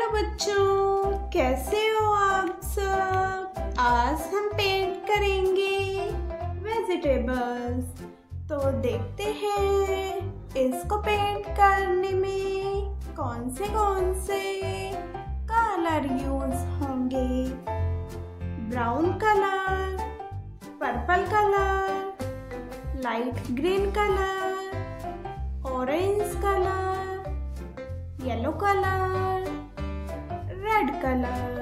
Hello बच्चों, कैसे हो आप सब? आज हम पेंट करेंगे वेजिटेबल्स तो देखते हैं इसको पेंट करने में कौन से कौन से कलर यूज़ होंगे। Brown colour purple colour light green colour orange colour yellow colour red colour